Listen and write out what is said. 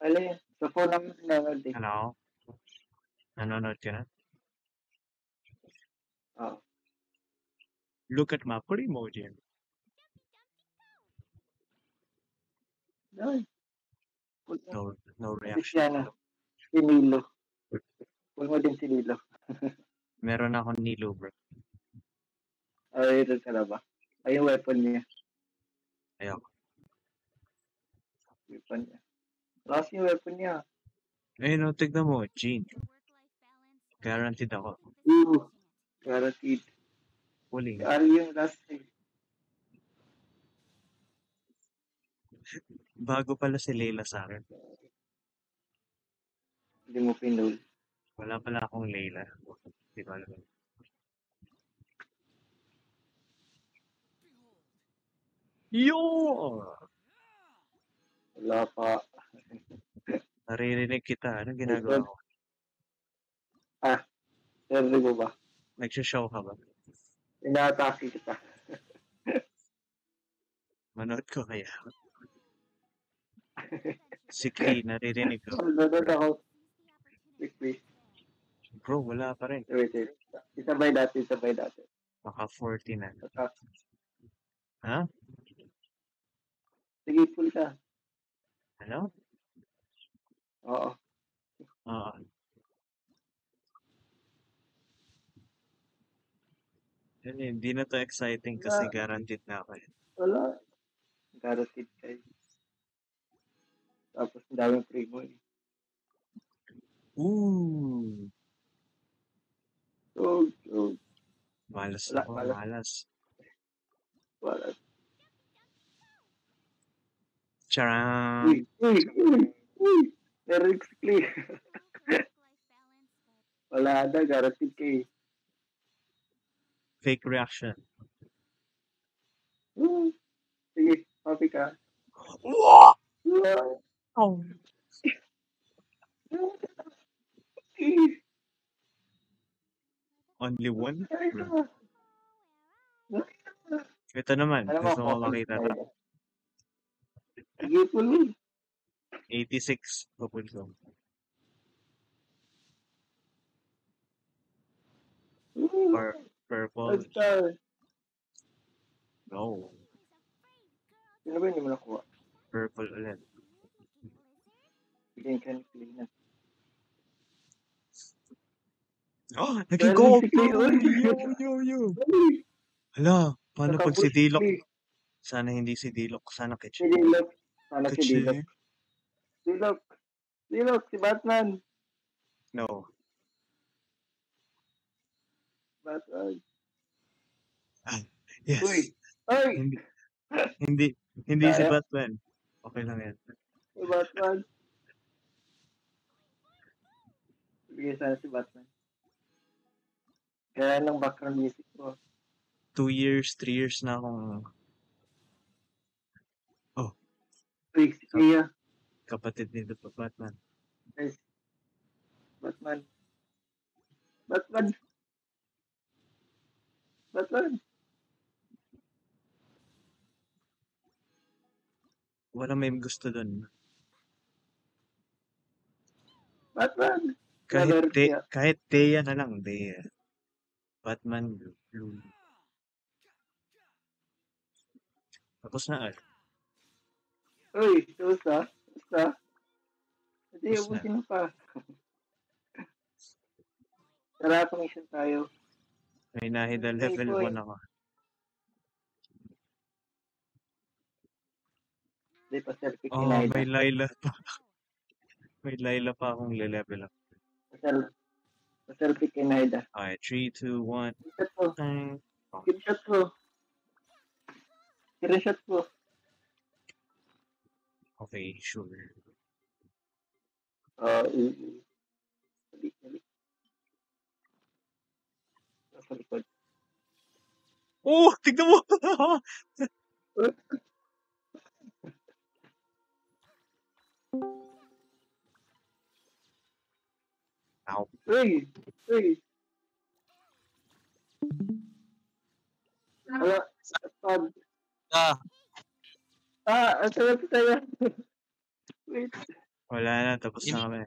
Alin, sa phone naman nanonood eh. Ano? Nanonood ka na? Oo. Look at my primo dyan. Ay, No, no reaction. ano, si Nilo. Huwag mo din si Nilo. Meron akong Nilo, bro. Ay, ito ka na ba? Ay, yung weapon niya. Ayoko. Weapon niya. Lakas yung weapon niya. Ayun, no, tignan mo, Gene. Guaranteed ako. Ooh, guaranteed. Huli. Ari yung last eh. Bago pala si Leila sa akin. Hindi mo pinul. Wala pala akong Leila. Di ba alam? Yo! Wala pa. Naririnig kita. Anong ginagawa ko? Serve mo ba? Nagsishow ka ba? Inaatake kita. Manood ko kaya. Si Klee, naririnig ko. Nanonood ako. Wait, wait. Bro, wala pa rin. Wait, wait. Isabay dati, isabay dati. Baka 40 na. Ha? Sige, full ka. Ano? Oo. Oo. Yun, eh, Hindi na to exciting kasi Wala. guaranteed na ako. eh. Wala. Guaranteed kayo. Tapos ang daming primo eh. Ooh! So, so, Malas Wala, ako, malas. malas. wala. Charang! Uy, uy, uy, uy. Clay. Wala na, guaranteed kayo. Fake reaction. Hmm. Sige, copy ka. Wow! Oh. Only one? Bro. Ito naman, Alam gusto mo makita to. Sige, tuloy. 86, pupul ko. Or purple. All-star. No. Sino ba hindi mo nakuha? Purple ulit. Bigyan ka ni Clay na. Oh, naging go! uy. Yo, yo, yo! Hala, paano pag si Dilok? Sana hindi si Dilok. Sana Kitchen. Dilok. Sana si Dilok. Dilok. Dilok, si Batman. No. Batman. Yes. Uy. Ay! Hindi, hindi, hindi si? Batman. Okay lang yan. Si Batman. Bigyan sana si Batman. Kaya ng background music ko. Two years, three years na akong Uy, si Kuya. Kapatid ni Batman. Guys. Batman. Batman. Batman. Wala may gusto dun. Batman. Kahit, te, kahit Teya na lang, Teya. Batman, blue. Tapos na ah. Uy, Tapos na. Ubusin mo pa. Tara, commission tayo. May nahida Ay, level boy. 1 ako. Hindi pa selfie Oh, kinain. may Layla pa. may Layla pa akong le-level up. Pasel, selfie kay Naida. Okay, 3, 2, 1. Screenshot mo. Tang. Screenshot mo. Screenshot mo. Okay, sure. Ah, i- Dali, dali. Nasa likod. Oh, tignan mo! Ow. Uy! Uy! Wala. Pag. Ah, Ah, ang sarap tayo. Wait. Wala na, tapos na kami.